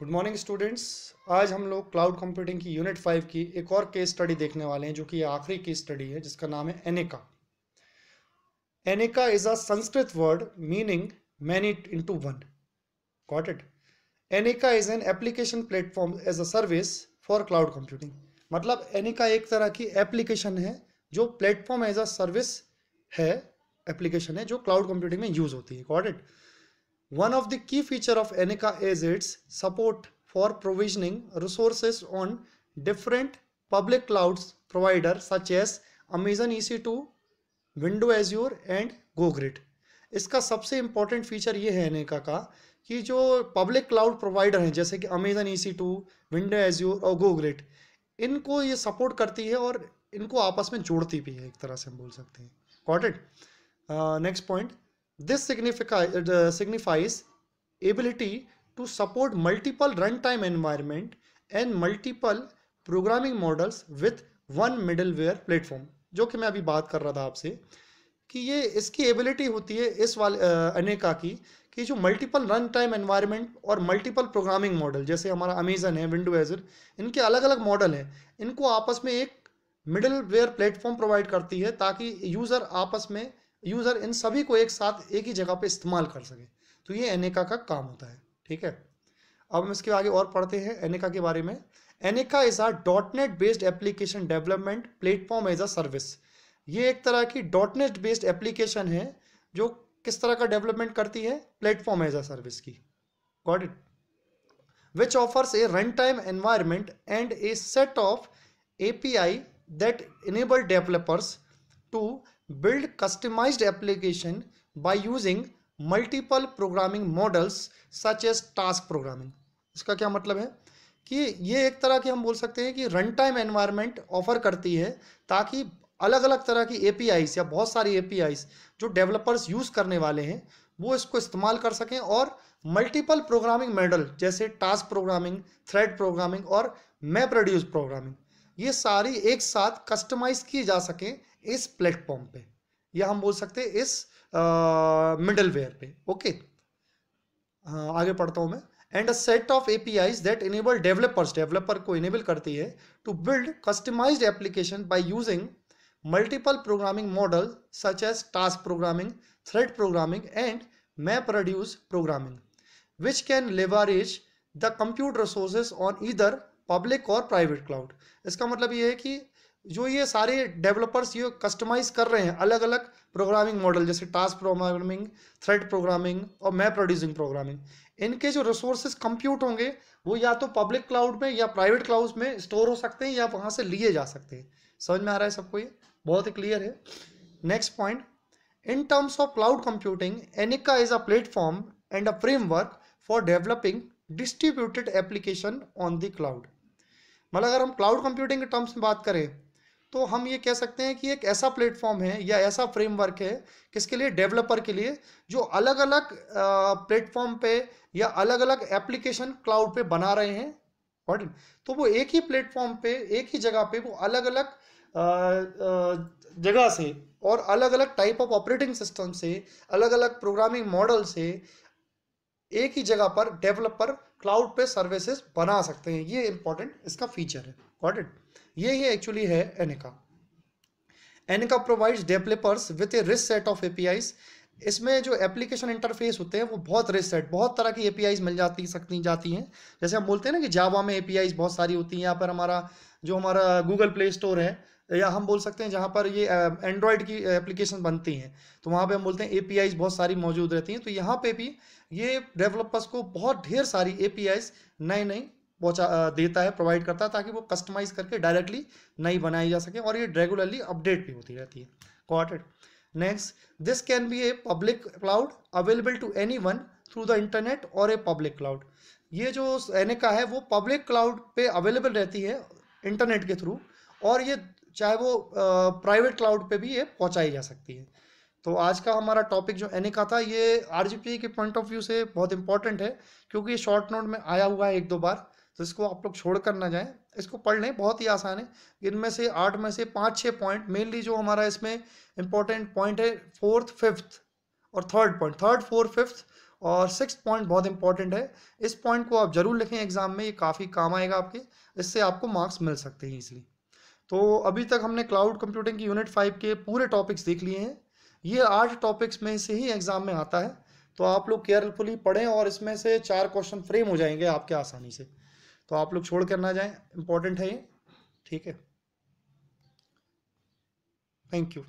Good morning students आज हम लोग क्लाउड कंप्यूटिंग की यूनिट फाइव की एक और केस स्टडी देखने वाले हैं, जो कि आखिरी केस स्टडी है, जिसका नाम है Aneka Aneka is a Sanskrit word meaning many into one got it Aneka is an application platform as a service for cloud computing मतलब एनेका एक तरह की एप्लीकेशन है, जो प्लेटफॉर्म एज अ सर्विस है एप्लीकेशन है, जो क्लाउड कंप्यूटिंग में यूज़ होती है. Got it One of the key feature of Anika is its support for provisioning resources on different public clouds provider such as Amazon EC2, Windows Azure and GoGrid. इसका सबसे important feature ये है एनेका का कि जो public cloud provider हैं जैसे कि Amazon E C two window Azure और गोग्रिड इनको ये सपोर्ट करती है और इनको आपस में जोड़ती भी है एक तरह से हम बोल सकते हैं it next point This uh, signifies ability to support multiple runtime environment and multiple programming models with one middleware platform. जो कि मैं अभी बात कर रहा था आपसे कि ये इसकी एबिलिटी होती है इस वाले अनेका की कि जो मल्टीपल रन टाइम एनवायरनमेंट और मल्टीपल प्रोग्रामिंग मॉडल जैसे हमारा अमेजन है विंडो एजर इनके अलग अलग मॉडल हैं। इनको आपस में एक मिडल वेयर प्लेटफॉर्म प्रोवाइड करती है ताकि यूज़र आपस में यूज़र इन सभी को एक साथ, एक ही जगह पे इस्तेमाल कर सके। तो ये एनेका का काम होता है, ठीक है? अब हम इसके आगे और पढ़ते हैं, एनेका के बारे में। Aneka is a dot net based application development platform as a service ये एक तरह की डॉट नेट बेस्ड एप्लीकेशन है, जो किस तरह का डेवलपमेंट करती है? प्लेटफॉर्म एज अ सर्विस की। Got it which which offers a runtime environment and a set of API that enable developers to build customized application by using multiple programming models such as task programming. इसका क्या मतलब है? कि ये एक तरह की हम बोल सकते हैं कि रन टाइम एनवायरनमेंट ऑफ़र करती है ताकि अलग अलग तरह की एपीआईस या बहुत सारी एपीआईस जो डेवलपर्स यूज़ करने वाले हैं, वो इसको इस्तेमाल कर सकें और मल्टीपल प्रोग्रामिंग मॉडल जैसे टास्क प्रोग्रामिंग थ्रेड प्रोग्रामिंग और मैप प्रोग्रामिंग ये सारी एक साथ कस्टमाइज की जा सकें इस प्लेटफॉर्म पे, या हम बोल सकते हैं इस मिडल वेयर पे ओके आगे पढ़ता हूँ मैं. And a set of APIs that enable developers developer को इनेबल करती है to build customized application by using multiple programming model such as task programming thread programming and map reduce programming which can leverage the compute resources on either public और private cloud इसका मतलब ये है कि जो ये सारे डेवलपर्स ये कस्टमाइज कर रहे हैं अलग अलग प्रोग्रामिंग मॉडल जैसे टास्क प्रोग्रामिंग थ्रेड प्रोग्रामिंग और मैप प्रोड्यूसिंग प्रोग्रामिंग इनके जो रिसोर्सेज कंप्यूट होंगे, वो या तो पब्लिक क्लाउड में या प्राइवेट क्लाउड में स्टोर हो सकते हैं या वहाँ से लिए जा सकते हैं। समझ में आ रहा है सबको ये? बहुत ही क्लियर है। Next point in terms of cloud computing Aneka is a platform and a framework for developing distributed application on the cloud मतलब अगर हम क्लाउड कंप्यूटिंग के टर्म्स में बात करें तो हम ये कह सकते हैं कि एक ऐसा प्लेटफॉर्म है या ऐसा फ्रेमवर्क है किसके लिए? डेवलपर के लिए, जो अलग अलग प्लेटफॉर्म पे या अलग अलग एप्लीकेशन क्लाउड पे बना रहे हैं। और तो वो एक ही प्लेटफॉर्म पे, एक ही जगह पे वो अलग अलग जगह से और अलग अलग टाइप ऑफ़ ऑपरेटिंग सिस्टम से अलग अलग प्रोग्रामिंग मॉडल से एक ही जगह पर डेवलपर क्लाउड पे सर्विसेज़ बना सकते हैं। ये इंपॉर्टेंट इसका फीचर है। गॉट इट ये ही एक्चुअली है Aneka Aneka provides developers with a rich set of APIs इसमें जो एप्लीकेशन इंटरफेस होते हैं, वो बहुत रिस्ट सेट बहुत तरह की एपीआईज मिल जाती, सकती, जाती हैं। जैसे हम बोलते हैं ना कि जावा में एपीआईज बहुत सारी होती हैं, यहाँ पर हमारा, जो हमारा गूगल प्ले स्टोर है, या हम बोल सकते हैं जहाँ पर ये एंड्रॉयड की एप्लीकेशन बनती हैं। तो वहाँ पे हम बोलते हैं एपीआईज बहुत सारी मौजूद रहती हैं। तो यहाँ पे भी ये डेवलपर्स को बहुत ढेर सारी एपीआईज नई नई पहुँचा देता है प्रोवाइड करता है ताकि वो कस्टमाइज करके डायरेक्टली नई बनाई जा सके और ये रेगुलरली अपडेट भी होती रहती है। Got next this can be a public cloud available to anyone through the internet और ए पब्लिक क्लाउड ये जो एन का है, वो पब्लिक क्लाउड पे अवेलेबल रहती है इंटरनेट के थ्रू और ये चाहे वो प्राइवेट क्लाउड पे भी ये पहुंचाई जा सकती है। तो आज का हमारा टॉपिक जो एन का था, ये आर के पॉइंट ऑफ़ व्यू से बहुत इंपॉर्टेंट है, क्योंकि ये शॉर्ट नोट में आया हुआ है एक दो बार। तो इसको आप लोग छोड़ कर ना जाएँ। इसको पढ़ लें, बहुत ही आसान है। इनमें से आठ में से पाँच छः पॉइंट मेनली जो हमारा इसमें इंपॉर्टेंट पॉइंट है फोर्थ फिफ्थ और third point third fourth fifth और सिक्स पॉइंट बहुत इंपॉर्टेंट है। इस पॉइंट को आप ज़रूर लिखें एग्ज़ाम में, ये काफ़ी काम आएगा आपके। इससे आपको मार्क्स मिल सकते हैं इसलिए तो अभी तक हमने क्लाउड कंप्यूटिंग की यूनिट फाइव के पूरे टॉपिक्स देख लिए हैं। ये आठ टॉपिक्स में से ही एग्ज़ाम में आता है। तो आप लोग केयरफुली पढ़ें और इसमें से चार क्वेश्चन फ्रेम हो जाएँगे आपके आसानी से। तो आप लोग छोड़ कर ना जाएँ। इंपॉर्टेंट है ये। ठीक है। Thank you